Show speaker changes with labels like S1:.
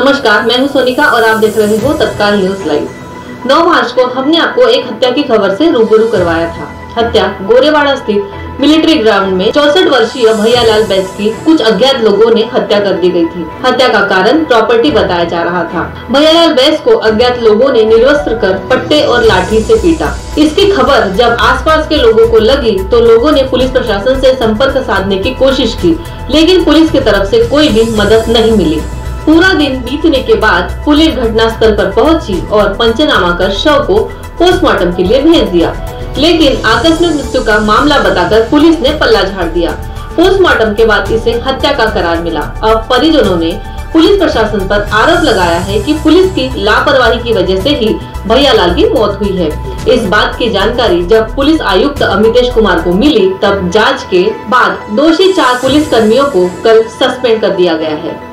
S1: नमस्कार, मैं हूँ सोनिका और आप देख रहे हो तत्काल न्यूज़ लाइव। 9 मार्च को हमने आपको एक हत्या की खबर से रूबरू करवाया था। हत्या गोरेवाड़ा स्थित मिलिट्री ग्राउंड में चौसठ वर्षीय भैयालाल बैस की कुछ अज्ञात लोगों ने हत्या कर दी गई थी। हत्या का कारण प्रॉपर्टी बताया जा रहा था। भैयालाल बैस को अज्ञात लोगों ने निर्वस्त्र कर पट्टे और लाठी से पीटा। इसकी खबर जब आसपास के लोगों को लगी तो लोगों ने पुलिस प्रशासन से संपर्क साधने की कोशिश की, लेकिन पुलिस की तरफ़ से कोई भी मदद नहीं मिली। पूरा दिन बीतने के बाद पुलिस घटनास्थल पर पहुँची और पंचनामा कर शव को पोस्टमार्टम के लिए भेज दिया। लेकिन आकस्मिक मृत्यु का मामला बताकर पुलिस ने पल्ला झाड़ दिया। पोस्टमार्टम के बाद इसे हत्या का करार मिला। अब परिजनों ने पुलिस प्रशासन पर आरोप लगाया है कि पुलिस की लापरवाही की वजह से ही भैयालाल की मौत हुई है। इस बात की जानकारी जब पुलिस आयुक्त अमितेश कुमार को मिली, तब जाँच के बाद दोषी चार पुलिस कर्मियों को कल सस्पेंड कर दिया गया है।